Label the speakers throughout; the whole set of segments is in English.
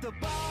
Speaker 1: the ball.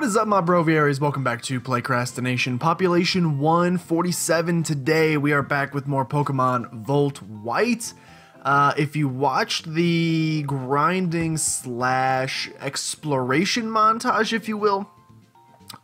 Speaker 2: What is up, my Broviaries? Welcome back to Playcrastination. Population 147. Today, we are back with more Pokemon Volt White. Uh, if you watched the grinding slash exploration montage, if you will,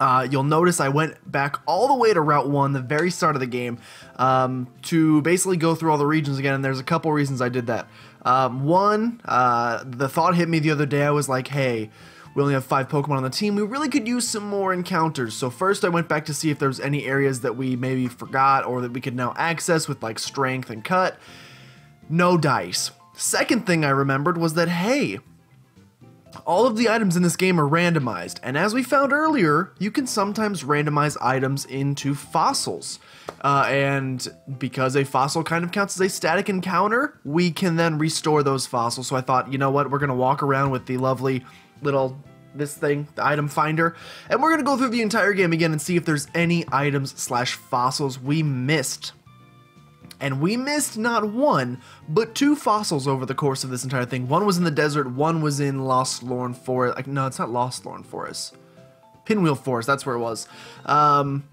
Speaker 2: uh, you'll notice I went back all the way to Route 1, the very start of the game, um, to basically go through all the regions again, and there's a couple reasons I did that. Um, one, uh, the thought hit me the other day, I was like, hey, we only have five Pokemon on the team, we really could use some more encounters. So first I went back to see if there was any areas that we maybe forgot or that we could now access with like Strength and Cut. No dice. Second thing I remembered was that, hey, all of the items in this game are randomized, and as we found earlier, you can sometimes randomize items into fossils. Uh, and because a fossil kind of counts as a static encounter, we can then restore those fossils. So I thought, you know what, we're gonna walk around with the lovely little this thing, the item finder, and we're gonna go through the entire game again and see if there's any items slash fossils we missed and we missed not one, but two fossils over the course of this entire thing. One was in the desert, one was in Lostlorn Forest. Like, no, it's not Lostlorn Forest. Pinwheel Forest, that's where it was. Um,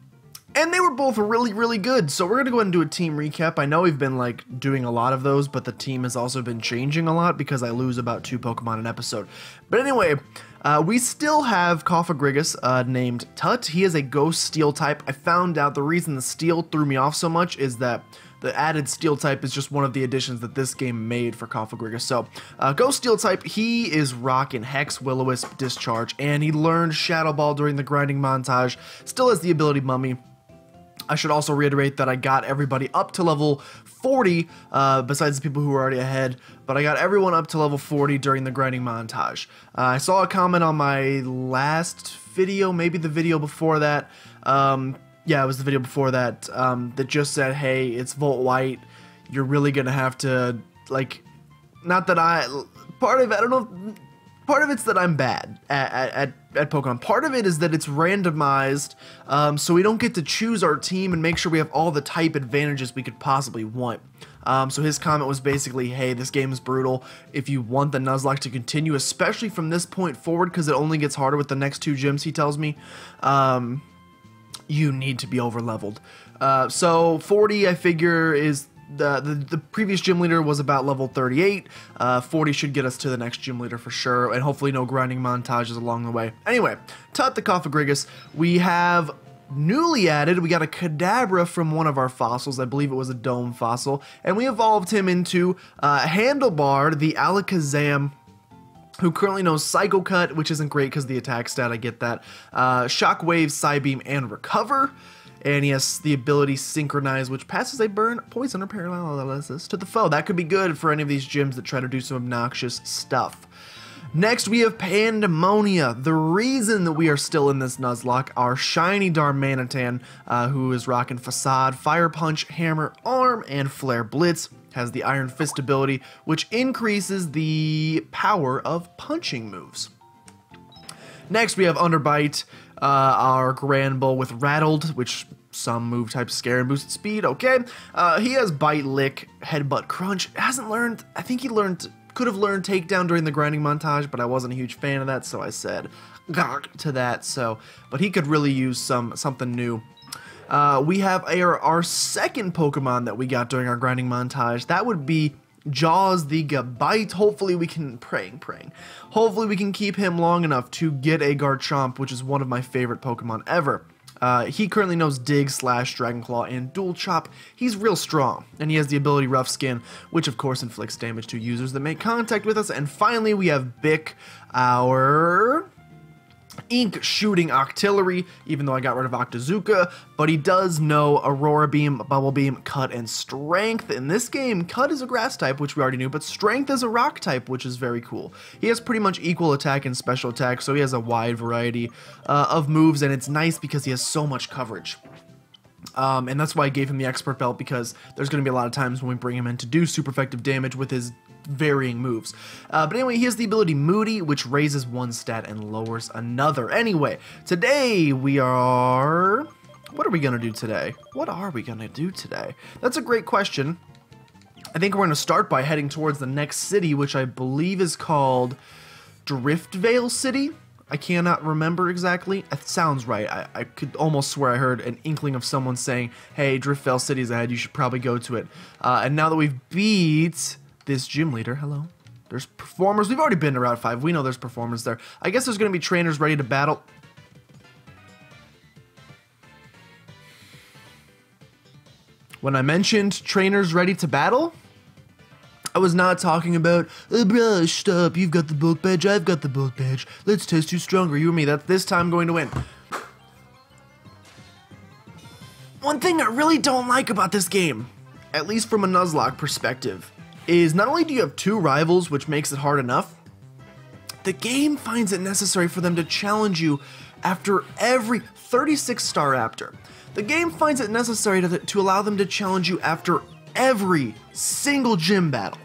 Speaker 2: and they were both really, really good. So we're gonna go ahead and do a team recap. I know we've been like doing a lot of those, but the team has also been changing a lot because I lose about two Pokemon an episode. But anyway, uh, we still have Cofagrigus uh, named Tut. He is a Ghost Steel type. I found out the reason the Steel threw me off so much is that the added Steel type is just one of the additions that this game made for Cofagrigus. So, uh, Ghost Steel type, he is rocking Hex, Will-O-Wisp, Discharge, and he learned Shadow Ball during the grinding montage. Still has the ability Mummy. I should also reiterate that I got everybody up to level 40, uh, besides the people who were already ahead, but I got everyone up to level 40 during the grinding montage. Uh, I saw a comment on my last video, maybe the video before that, um, yeah, it was the video before that, um, that just said, hey, it's Volt White, you're really gonna have to, like, not that I, part of I don't know, part of it's that I'm bad at, at, at Pokemon. Part of it is that it's randomized, um, so we don't get to choose our team and make sure we have all the type advantages we could possibly want. Um, so his comment was basically, hey, this game is brutal. If you want the Nuzlocke to continue, especially from this point forward, because it only gets harder with the next two gyms, he tells me, um, you need to be over leveled. Uh, so 40, I figure, is the, the, the previous gym leader was about level 38. Uh, 40 should get us to the next gym leader for sure, and hopefully no grinding montages along the way. Anyway, Tut the we have newly added, we got a Kadabra from one of our fossils. I believe it was a dome fossil, and we evolved him into uh, Handlebar, the Alakazam who currently knows Psycho Cut, which isn't great because the attack stat, I get that. Uh, Shockwave, Psybeam, and Recover. And he has the ability Synchronize, which passes a burn, poison, or paralysis to the foe. That could be good for any of these gyms that try to do some obnoxious stuff. Next, we have Pandemonia. The reason that we are still in this Nuzlocke our Shiny Darmanitan, uh, who is rocking Facade, Fire Punch, Hammer, Arm, and Flare Blitz has the Iron Fist ability, which increases the power of punching moves. Next, we have Underbite, uh, our Granbull with Rattled, which some move types scare and boosted speed. Okay, uh, he has Bite, Lick, Headbutt, Crunch. Hasn't learned. I think he learned could have learned takedown during the grinding montage, but I wasn't a huge fan of that, so I said "Gah" to that. So, but he could really use some something new. Uh, we have our, our second Pokemon that we got during our grinding montage. That would be Jaws the Gabite. Hopefully we can praying, praying. Hopefully we can keep him long enough to get a Garchomp, which is one of my favorite Pokemon ever. Uh, he currently knows Dig, Slash, Dragon Claw, and Dual Chop. He's real strong, and he has the ability Rough Skin, which of course inflicts damage to users that make contact with us. And finally, we have Bick, our ink shooting Octillery, even though I got rid of Octazooka, but he does know Aurora Beam, Bubble Beam, Cut, and Strength. In this game, Cut is a grass type, which we already knew, but Strength is a rock type, which is very cool. He has pretty much equal attack and special attack, so he has a wide variety uh, of moves, and it's nice because he has so much coverage. Um, and that's why I gave him the expert belt because there's going to be a lot of times when we bring him in to do super effective damage with his varying moves. Uh, but anyway, he has the ability Moody, which raises one stat and lowers another. Anyway, today we are. What are we going to do today? What are we going to do today? That's a great question. I think we're going to start by heading towards the next city, which I believe is called Driftveil City. I cannot remember exactly. It sounds right. I, I could almost swear I heard an inkling of someone saying, hey, Driftveil City's ahead, you should probably go to it. Uh, and now that we've beat this gym leader, hello, there's performers. We've already been to Route 5. We know there's performers there. I guess there's going to be trainers ready to battle. When I mentioned trainers ready to battle, I was not talking about, oh, bruh, stop, you've got the bulk badge, I've got the bulk badge. Let's test who's stronger, you or me. That's this time going to win. One thing I really don't like about this game, at least from a Nuzlocke perspective, is not only do you have two rivals, which makes it hard enough, the game finds it necessary for them to challenge you after every 36 star Raptor. The game finds it necessary to, to allow them to challenge you after every single gym battle.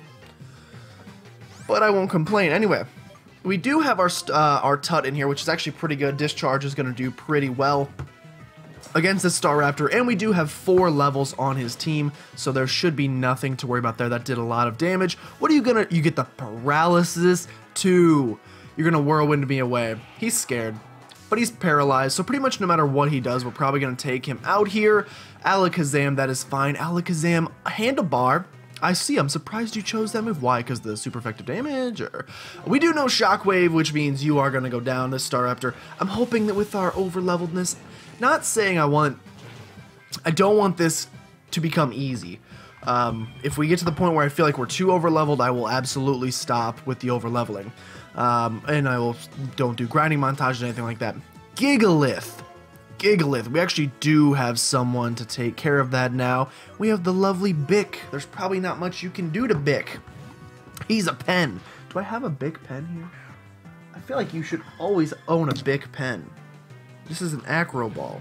Speaker 2: But I won't complain. Anyway, we do have our uh, our Tut in here, which is actually pretty good. Discharge is going to do pretty well against the Staraptor, and we do have four levels on his team, so there should be nothing to worry about there. That did a lot of damage. What are you gonna? You get the paralysis two. You're gonna whirlwind me away. He's scared, but he's paralyzed. So pretty much no matter what he does, we're probably gonna take him out here. Alakazam, that is fine. Alakazam, handlebar. I see. I'm surprised you chose that move. Why? Because the super effective damage? Or we do know Shockwave, which means you are gonna go down this Staraptor. I'm hoping that with our over leveledness, not saying I want, I don't want this to become easy. Um, if we get to the point where I feel like we're too over leveled, I will absolutely stop with the over leveling. Um, and I will don't do grinding montages or anything like that. Gigalith. Gigalith. We actually do have someone to take care of that now. We have the lovely Bick. There's probably not much you can do to Bick. He's a pen. Do I have a Bic pen here? I feel like you should always own a Bic pen. This is an Acro Ball.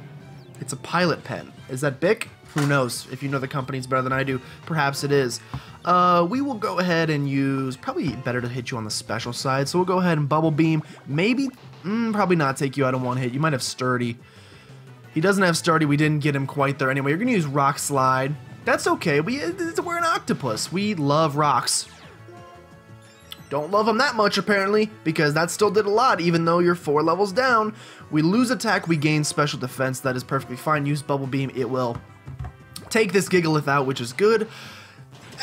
Speaker 2: It's a pilot pen. Is that Bic? Who knows? If you know the companies better than I do, perhaps it is. Uh, we will go ahead and use, probably better to hit you on the special side, so we'll go ahead and Bubble Beam. Maybe, mm, probably not take you out in one hit. You might have Sturdy. He doesn't have Sturdy. We didn't get him quite there. Anyway, you're going to use Rock Slide. That's okay. We, we're an octopus. We love rocks. Don't love him that much, apparently, because that still did a lot, even though you're four levels down. We lose attack, we gain special defense. That is perfectly fine. Use Bubble Beam, it will take this Gigalith out, which is good.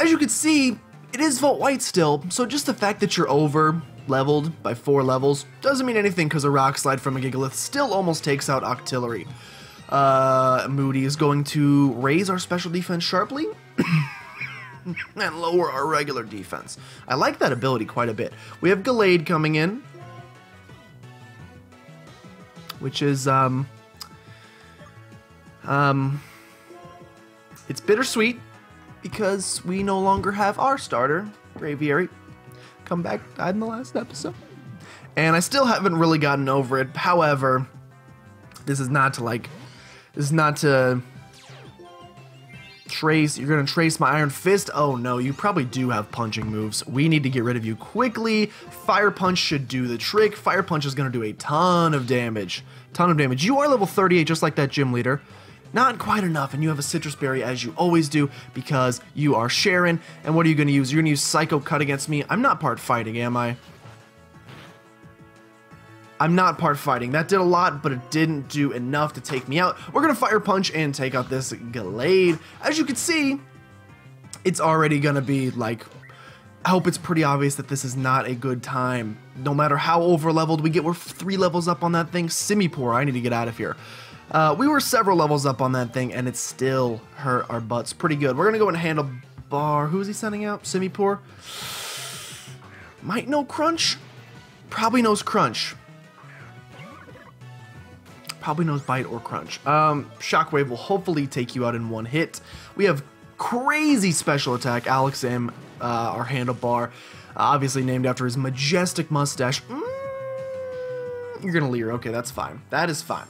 Speaker 2: As you can see, it is Volt White still, so just the fact that you're over leveled by four levels doesn't mean anything because a Rock Slide from a Gigalith still almost takes out Octillery. Uh, Moody is going to raise our special defense sharply and lower our regular defense. I like that ability quite a bit. We have Gallade coming in, which is um um it's bittersweet because we no longer have our starter, Braviary. Come back, died in the last episode. And I still haven't really gotten over it. However, this is not to like this is not to trace you're gonna trace my iron fist oh no you probably do have punching moves we need to get rid of you quickly fire punch should do the trick fire punch is gonna do a ton of damage ton of damage you are level 38 just like that gym leader not quite enough, and you have a Sitrus Berry as you always do because you are Cheren. And what are you going to use? You're going to use Psycho Cut against me. I'm not part fighting, am I? I'm not part fighting. That did a lot, but it didn't do enough to take me out. We're gonna fire punch and take out this Gallade. As you can see, it's already gonna be like I hope it's pretty obvious that this is not a good time. No matter how over leveled we get, we're three levels up on that thing. Simipour, I need to get out of here. Uh, we were several levels up on that thing, and it still hurt our butts pretty good. We're gonna go and handle Bar. Who is he sending out? Simipour. Might know Crunch. Probably knows Crunch. Probably knows Bite or Crunch. Um, Shockwave will hopefully take you out in one hit. We have crazy special attack. Alex M, uh, our handlebar, uh, obviously named after his majestic mustache. Mm, you're gonna leer. Okay, that's fine. That is fine.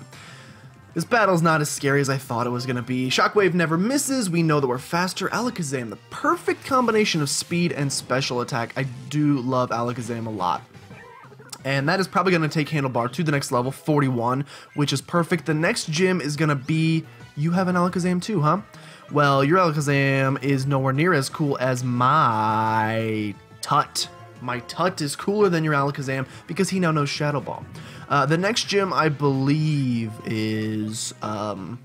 Speaker 2: This battle's not as scary as I thought it was gonna be. Shockwave never misses. We know that we're faster. Alakazam, the perfect combination of speed and special attack. I do love Alakazam a lot. And that is probably going to take Handlebar to the next level, 41, which is perfect. The next gym is going to be... You have an Alakazam too, huh? Well, your Alakazam is nowhere near as cool as my Tut. My Tut is cooler than your Alakazam because he now knows Shadow Ball. Uh, the next gym, I believe, is... Um,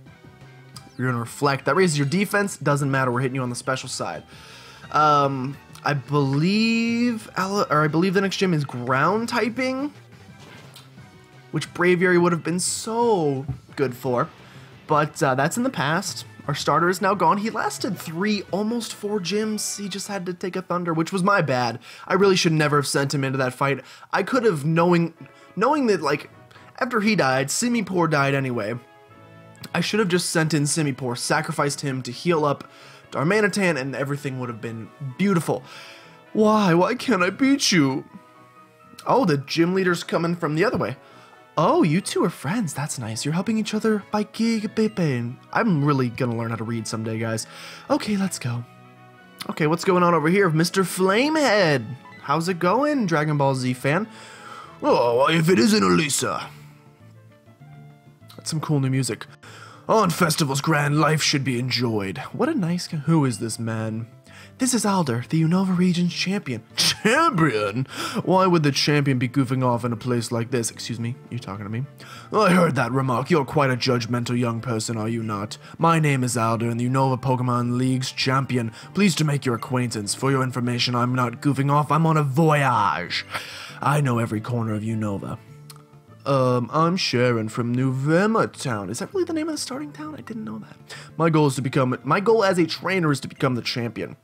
Speaker 2: you're going to reflect. That raises your defense. Doesn't matter. We're hitting you on the special side. Um, I believe, or I believe the next gym is ground typing, which Braviary would have been so good for. But uh, that's in the past. Our starter is now gone. He lasted three, almost four gyms. He just had to take a thunder, which was my bad. I really should never have sent him into that fight. I could have knowing, knowing that like after he died, Simipour died anyway. I should have just sent in Simipour, sacrificed him to heal up Darmanitan, and everything would have been beautiful. Why? Why can't I beat you? Oh, the gym leader's coming from the other way. Oh, you two are friends. That's nice. You're helping each other by gigabipping. I'm really gonna learn how to read someday, guys. Okay, let's go. Okay, what's going on over here? Mr. Flamehead. How's it going, Dragon Ball Z fan? Oh, if it isn't Elesa. That's some cool new music. On Festival's grand life should be enjoyed. What a nice guy. Who is this man? This is Alder, the Unova region's champion. Champion? Why would the champion be goofing off in a place like this? Excuse me, you talking to me? I heard that remark. You're quite a judgmental young person, are you not? My name is Alder, and the Unova Pokemon League's champion. Pleased to make your acquaintance. For your information, I'm not goofing off. I'm on a voyage. I know every corner of Unova. Um, I'm Cheren from Nuvema Town. Is that really the name of the starting town? I didn't know that. My goal is to become. My goal as a trainer is to become the champion.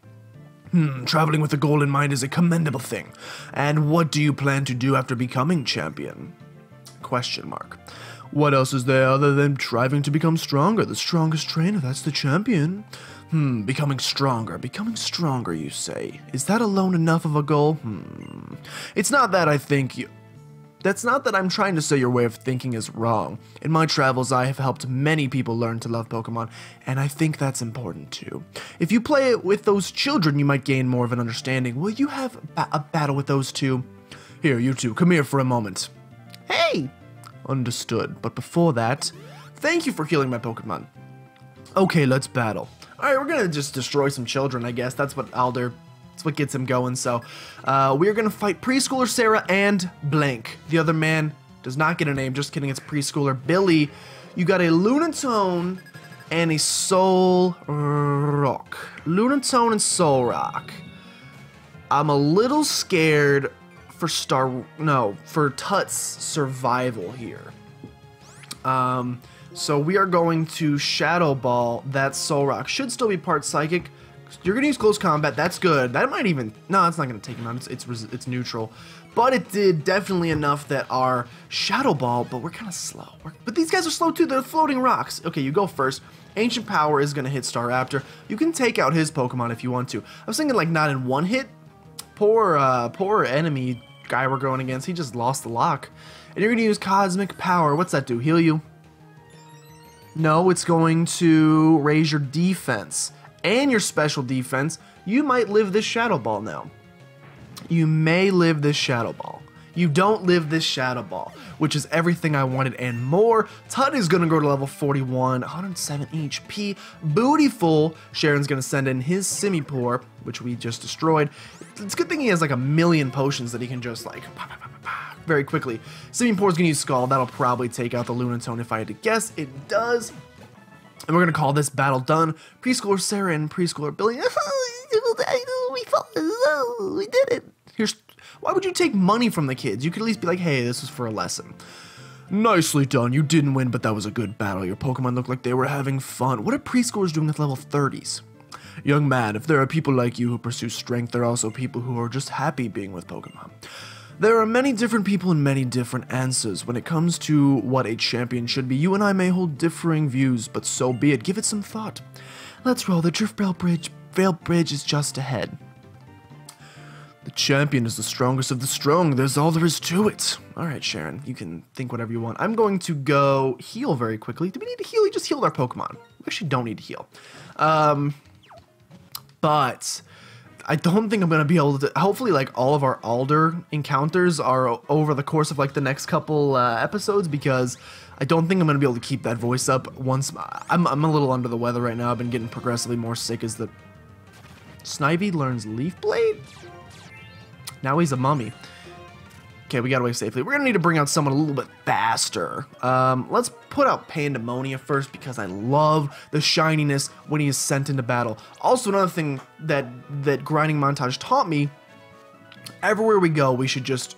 Speaker 2: Hmm, traveling with a goal in mind is a commendable thing. And what do you plan to do after becoming champion? Question mark. What else is there other than striving to become stronger? The strongest trainer, that's the champion. Hmm, becoming stronger, becoming stronger, you say. Is that alone enough of a goal? Hmm. It's not that I think you. That's not that I'm trying to say your way of thinking is wrong. In my travels, I have helped many people learn to love Pokemon, and I think that's important too. If you play it with those children, you might gain more of an understanding. Will you have ba- a battle with those two? Here, you two, come here for a moment. Hey! Understood, but before that, thank you for healing my Pokemon. Okay, let's battle. Alright, we're gonna just destroy some children, I guess. That's what Alder that's what gets him going. So uh, we are going to fight preschooler Sarah and Blank. The other man does not get a name. Just kidding. It's preschooler Billy. You got a Lunatone and a Soul Rock. Lunatone and Solrock. I'm a little scared for Star... No, for Tut's survival here. Um, so we are going to Shadow Ball that Solrock. Should still be part Psychic. You're gonna use close combat. That's good. That might even no, it's not gonna take him out. It's it's, it's neutral, but it did definitely enough that our Shadow Ball. But we're kind of slow. We're, but these guys are slow too. They're floating rocks. Okay, you go first. Ancient Power is gonna hit Staraptor. You can take out his Pokemon if you want to. I was thinking like not in one hit. Poor uh, poor enemy guy we're going against. He just lost the lock. And you're gonna use Cosmic Power. What's that do? Heal you? No, it's going to raise your defense and your special defense, you might live this Shadow Ball now. You may live this Shadow Ball. You don't live this Shadow Ball, which is everything I wanted and more. Tut is gonna go to level 41, 107 HP. Bootyful, Cheren's gonna send in his Simipour, which we just destroyed. It's a good thing he has like a million potions that he can just like very quickly. Simipour's gonna use Scald, that'll probably take out the Lunatone if I had to guess. It does. And we're gonna call this battle done. Preschooler Sarah and preschooler Billy. we fought. We did it. Here's why would you take money from the kids? You could at least be like, hey, this was for a lesson. Nicely done. You didn't win, but that was a good battle. Your Pokemon looked like they were having fun. What are preschoolers doing at level 30s? Young man, if there are people like you who pursue strength, there are also people who are just happy being with Pokemon. There are many different people and many different answers. When it comes to what a champion should be, you and I may hold differing views, but so be it. Give it some thought. Let's roll. The Driftveil Bridge, Vale Bridge is just ahead. The champion is the strongest of the strong. There's all there is to it. All right, Cheren, you can think whatever you want. I'm going to go heal very quickly. Do we need to heal? We just healed our Pokemon. We actually don't need to heal. Um, but I don't think I'm gonna be able to. Hopefully, like all of our Alder encounters are over the course of like the next couple uh, episodes because I don't think I'm gonna be able to keep that voice up. Once I'm, I'm a little under the weather right now. I've been getting progressively more sick as the Snivy learns Leaf Blade. Now he's a mummy. Okay, we got away safely. We're gonna need to bring out someone a little bit faster. Um, let's put out Pandemonia first because I love the shininess when he is sent into battle. Also, another thing that that grinding montage taught me: everywhere we go, we should just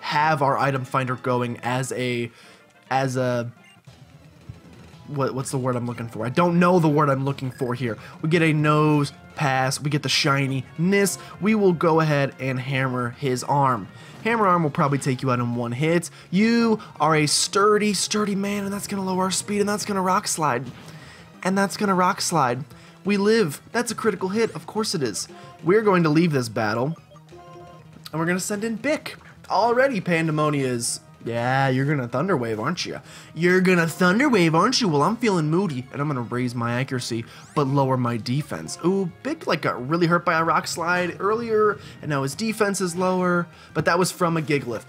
Speaker 2: have our item finder going as a as a what, what's the word I'm looking for? I don't know the word I'm looking for here. We get a nose pass, we get the shininess. We will go ahead and hammer his arm. Hammer arm will probably take you out in one hit. You are a sturdy, sturdy man, and that's gonna lower our speed, and that's gonna rock slide. And that's gonna rock slide. We live. That's a critical hit. Of course it is. We're going to leave this battle, and we're gonna send in Bick. Already, Pandemonia is yeah, you're gonna Thunder Wave, aren't you? You're gonna Thunder Wave, aren't you? Well, I'm feeling moody, and I'm gonna raise my accuracy, but lower my defense. Ooh, Big like got really hurt by a rock slide earlier, and now his defense is lower, but that was from a Gigalith.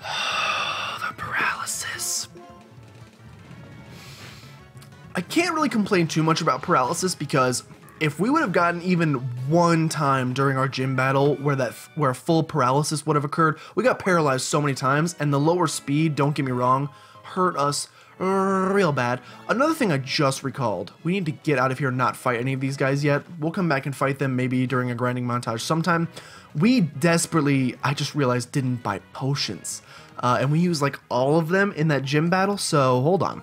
Speaker 2: the paralysis. I can't really complain too much about paralysis because if we would have gotten even one time during our gym battle where that where full paralysis would have occurred, we got paralyzed so many times, and the lower speed, don't get me wrong, hurt us real bad. Another thing I just recalled, we need to get out of here and not fight any of these guys yet. We'll come back and fight them maybe during a grinding montage sometime. We desperately, I just realized, didn't buy potions. Uh, and we used like all of them in that gym battle, so hold on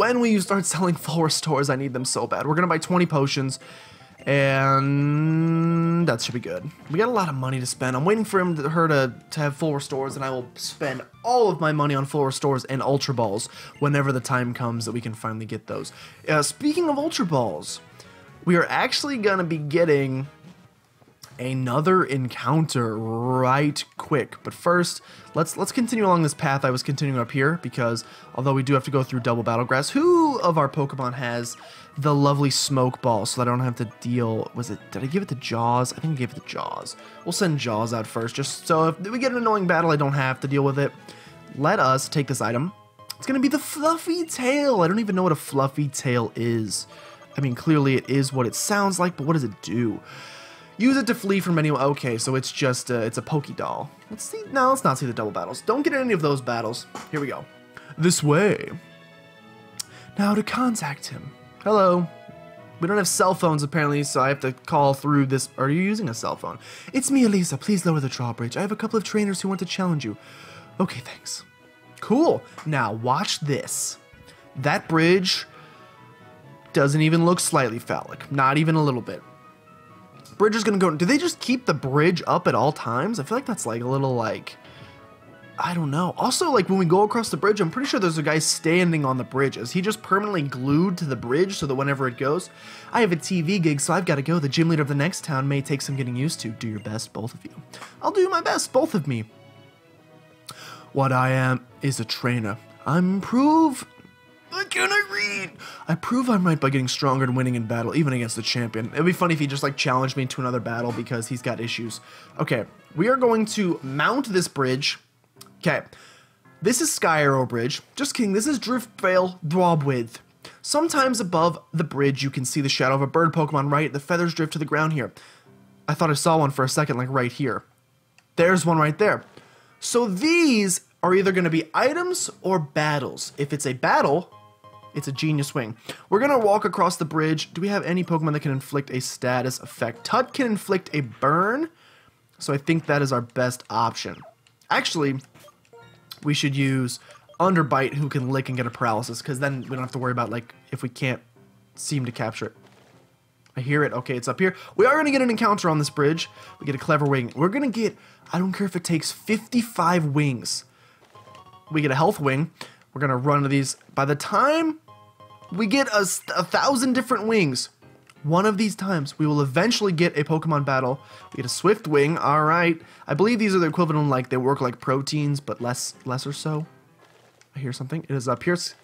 Speaker 2: when we start selling full restores, I need them so bad. We're gonna buy 20 potions, and that should be good. We got a lot of money to spend. I'm waiting for him to, her to, to have full restores, and I will spend all of my money on full restores and ultra balls whenever the time comes that we can finally get those. Uh, speaking of ultra balls, we are actually gonna be getting another encounter right quick. But first, let's let's continue along this path I was continuing up here because although we do have to go through double battlegrass, who of our Pokemon has the lovely smoke ball so that I don't have to deal was it did I give it to Jaws? I think I gave it to Jaws. We'll send Jaws out first just so if we get an annoying battle I don't have to deal with it. Let us take this item. It's gonna be the fluffy tail. I don't even know what a fluffy tail is. I mean, clearly it is what it sounds like, but what does it do? Use it to flee from anyone. Okay, so it's just, uh, it's a Poké doll. Let's see, no, let's not see the double battles. Don't get in any of those battles. Here we go. This way. Now to contact him. Hello. We don't have cell phones apparently, so I have to call through this. Are you using a cell phone? It's me, Elesa. Please lower the drawbridge. I have a couple of trainers who want to challenge you. Okay, thanks. Cool. Now watch this. That bridge doesn't even look slightly phallic. Not even a little bit bridge is gonna go. Do they just keep the bridge up at all times? I feel like that's like a little like. I don't know. Also, like when we go across the bridge, I'm pretty sure there's a guy standing on the bridge. Is he just permanently glued to the bridge so that whenever it goes? I have a TV gig, so I've got to go. The gym leader of the next town may take some getting used to. Do your best, both of you. I'll do my best, both of me. What I am is a trainer. I'm improve. Why can't I read? I prove I'm right by getting stronger and winning in battle, even against the champion. It'd be funny if he just like challenged me to another battle because he's got issues. Okay, we are going to mount this bridge. Okay, this is Sky Arrow Bridge. Just kidding, this is Driftveil Dwobwith. Sometimes above the bridge, you can see the shadow of a bird Pokemon, right? The feathers drift to the ground here. I thought I saw one for a second, like right here. There's one right there. So these are either going to be items or battles. If it's a battle, it's a genius wing. We're to walk across the bridge. Do we have any Pokemon that can inflict a status effect? Tut can inflict a burn, so I think that is our best option. Actually, we should use Underbite who can lick and get a paralysis, because then we don't have to worry about, like, if we can't seem to capture it. I hear it. Okay, it's up here. We are to get an encounter on this bridge. We get a clever wing. We're to get, I don't care if it takes 55 wings. We get a health wing. We're to run these. By the time we get a, a thousand different wings, one of these times we will eventually get a Pokemon battle. We get a Swift Wing. All right. I believe these are the equivalent, of like they work like proteins, but less, less or so. I hear something. It is up here. It's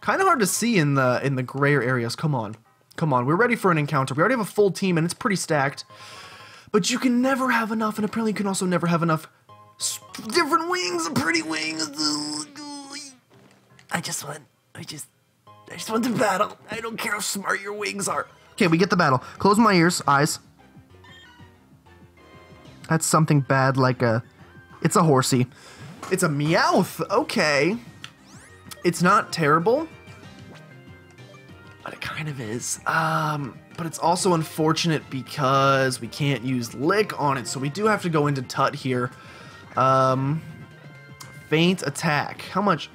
Speaker 2: kind of hard to see in the in the grayer areas. Come on. Come on. We're ready for an encounter. We already have a full team and it's pretty stacked. But you can never have enough, and apparently you can also never have enough different wings, pretty wings. I just want, I just, I just want the battle. I don't care how smart your wings are. Okay, we get the battle. Close my ears, eyes. That's something bad, like a, it's a horsey. It's a Meowth. Okay. It's not terrible, but it kind of is. Um, but it's also unfortunate because we can't use Lick on it, so we do have to go into Tut here. Um, faint attack. How much?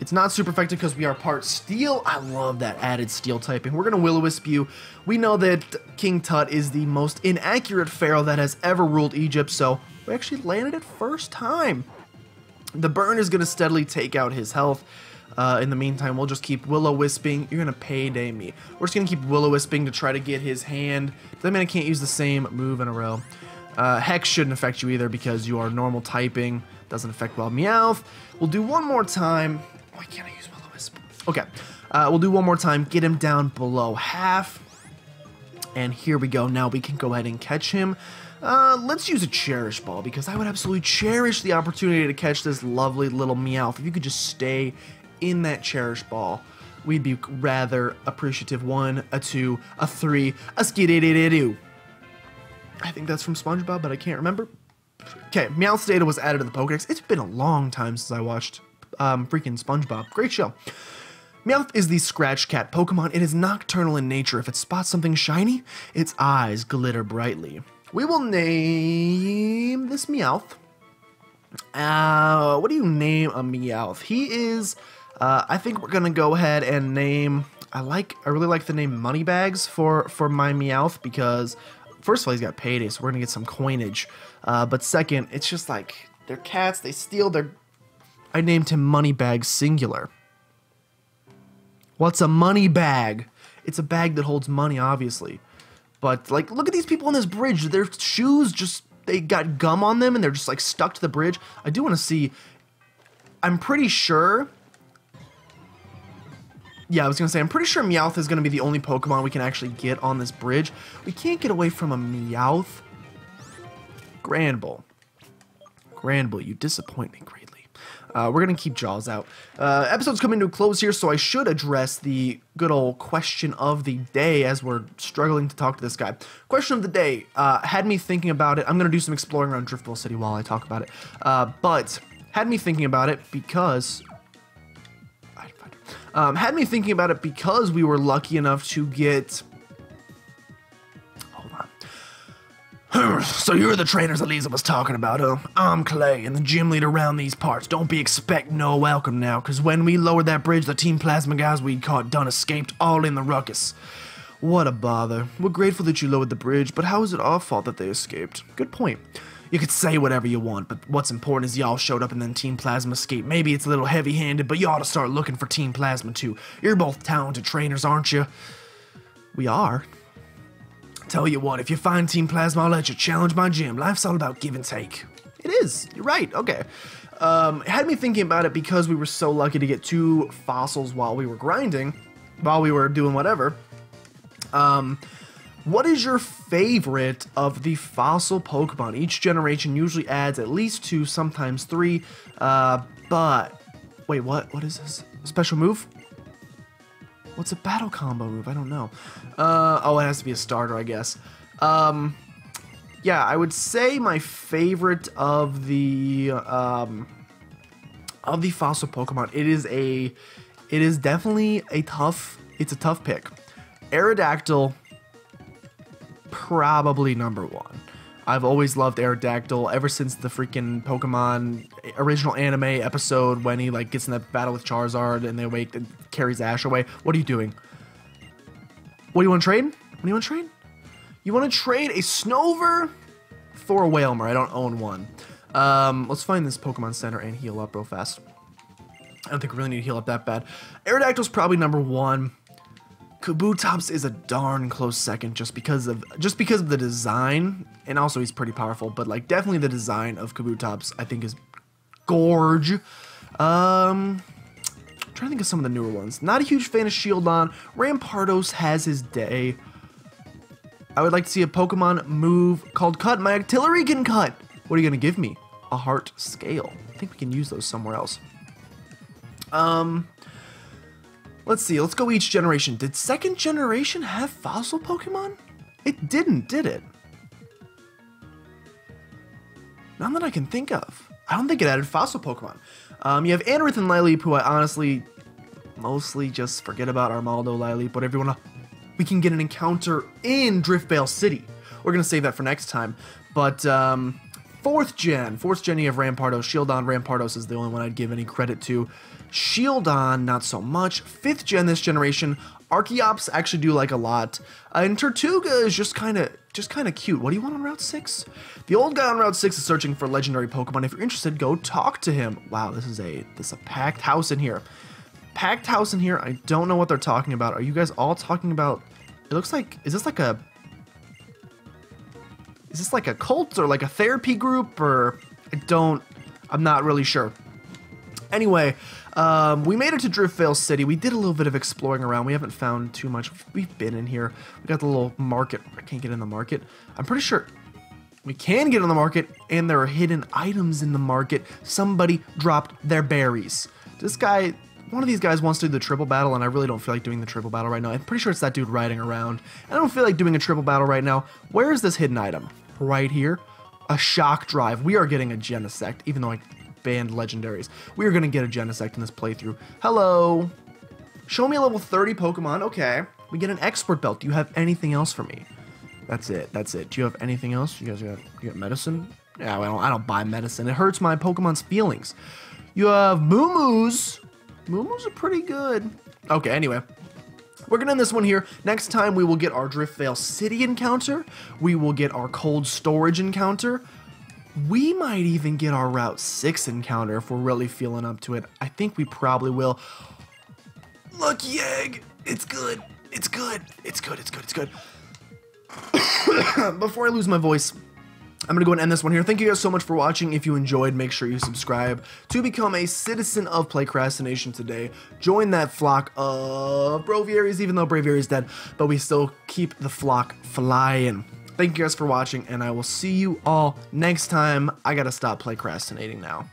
Speaker 2: It's not super effective because we are part steel. I love that added steel typing. We're going to Will-O-Wisp you. We know that King Tut is the most inaccurate pharaoh that has ever ruled Egypt, so we actually landed it first time. The burn is going to steadily take out his health. Uh, in the meantime, we'll just keep Will-O-Wisping. You're going to payday me. We're just going to keep Will-O-Wisping to try to get his hand. That mean I can't use the same move in a row. Uh, Hex shouldn't affect you either because you are normal typing. Doesn't affect Wild Meowth. We'll do one more time. Why can't I use Will-O-Wisp? Okay. Uh, we'll do one more time. Get him down below half. And here we go. Now we can go ahead and catch him. Uh, let's use a Cherish Ball because I would absolutely cherish the opportunity to catch this lovely little Meowth. If you could just stay in that Cherish Ball, we'd be rather appreciative. One, a two, a three, a skididididoo. I think that's from SpongeBob, but I can't remember. Okay, Meowth's data was added to the Pokedex. It's been a long time since I watched um, freaking SpongeBob. Great show. Meowth is the Scratch Cat Pokemon. It is nocturnal in nature. If it spots something shiny, its eyes glitter brightly. We will name this Meowth. Uh, what do you name a Meowth? He is, uh, I think we're gonna go ahead and name, I like, I really like the name Moneybags for, for my Meowth because, first of all, he's got payday, so we're gonna get some coinage. Uh, but second, it's just like, they're cats, they steal, they're, I named him Moneybags Singular. What's a money bag? It's a bag that holds money, obviously. But like, look at these people on this bridge. Their shoes just they got gum on them and they're just like stuck to the bridge. I do want to see. I'm pretty sure. Yeah, I was gonna say I'm pretty sure Meowth is gonna be the only Pokemon we can actually get on this bridge. We can't get away from a Meowth. Granbull. Granbull, you disappoint me greatly. Uh, we're gonna keep Jaws out. Uh, episode's coming to a close here, so I should address the good old question of the day as we're struggling to talk to this guy. Question of the day uh, had me thinking about it. I'm gonna do some exploring around Driftveil City while I talk about it, uh, but had me thinking about it because. Um, had me thinking about it because we were lucky enough to get. So you're the trainers Elesa was talking about, huh? I'm Clay, and the gym leader around these parts. Don't be expecting no welcome now, cause when we lowered that bridge, the Team Plasma guys we caught done escaped all in the ruckus. What a bother. We're grateful that you lowered the bridge, but how is it our fault that they escaped? Good point. You could say whatever you want, but what's important is y'all showed up and then Team Plasma escaped. Maybe it's a little heavy handed, but you ought to start looking for Team Plasma too. You're both talented trainers, aren't you? We are. Tell you what, if you find Team Plasma, I'll let you challenge my gym. Life's all about give and take. It is. You're right. Okay. Um, it had me thinking about it because we were so lucky to get two fossils while we were grinding, while we were doing whatever. Um, what is your favorite of the fossil Pokemon? Each generation usually adds at least two, sometimes three. Uh, but wait, what? What is this? Special move? What's a battle combo move? I don't know. Uh, oh, it has to be a starter, I guess. Um, yeah, I would say my favorite of the um, of the fossil Pokemon. It is a, it is definitely a tough. It's a tough pick. Aerodactyl, probably number one. I've always loved Aerodactyl ever since the freaking Pokemon original anime episode when he like gets in that battle with Charizard and they wake and carries Ash away. What are you doing? What do you want to trade? What do you want to trade? You want to trade a Snover for a Wailmer. I don't own one. Um, let's find this Pokemon Center and heal up real fast. I don't think we really need to heal up that bad. Aerodactyl's probably number one. Kabutops is a darn close second just because of just because of the design and also he's pretty powerful, but like definitely the design of Kabutops I think is gorge. Um I'm trying to think of some of the newer ones. Not a huge fan of Shieldon. Rampardos has his day. I would like to see a Pokemon move called Cut. My Octillery can cut. What are you gonna give me? A heart scale. I think we can use those somewhere else. Um Let's see, let's go each generation. Did second generation have fossil Pokemon? It didn't, did it? None that I can think of. I don't think it added fossil Pokemon. Um, you have Anorith and Lileep, who I honestly mostly just forget about Armaldo, Lileep, whatever you want to... We can get an encounter in Driftveil City. We're going to save that for next time. But, um, fourth gen. Fourth gen, you have Rampardos. Shieldon Rampardos is the only one I'd give any credit to. Shieldon, not so much. Fifth gen this generation. Archeops actually do like a lot. Uh, and Tirtouga is just kind of just kind of cute. What do you want on Route 6? The old guy on Route 6 is searching for legendary Pokemon. If you're interested, go talk to him. Wow, this is a this is a packed house in here. Packed house in here. I don't know what they're talking about. Are you guys all talking about It looks like is this like a Is this like a cult or like a therapy group or I don't I'm not really sure. Anyway, um, we made it to Driftveil City. We did a little bit of exploring around. We haven't found too much. We've been in here. We got the little market. I can't get in the market. I'm pretty sure we can get in the market, and there are hidden items in the market. Somebody dropped their berries. This guy, one of these guys wants to do the triple battle, and I really don't feel like doing the triple battle right now. I'm pretty sure it's that dude riding around. I don't feel like doing a triple battle right now. Where is this hidden item? Right here. A shock drive. We are getting a Genesect, even though I banned legendaries. We are going to get a Genesect in this playthrough. Hello. Show me a level 30 Pokemon. Okay. We get an expert belt. Do you have anything else for me? That's it. That's it. Do you have anything else? You guys got you got medicine? Yeah, I don't I don't buy medicine. It hurts my Pokemon's feelings. You have Moo-Moos. Moo-Moos are pretty good. Okay, anyway. We're gonna end this one here. Next time we will get our Driftveil City encounter. We will get our cold storage encounter. We might even get our Route 6 encounter if we're really feeling up to it. I think we probably will. Lucky egg! It's good. It's good. It's good. It's good. It's good. Before I lose my voice, I'm going to go and end this one here. Thank you guys so much for watching. If you enjoyed, make sure you subscribe to become a citizen of Playcrastination today. Join that flock of Braviaries, even though Braviary is dead, but we still keep the flock flying. Thank you guys for watching, and I will see you all next time. I gotta stop Playcrastinating now.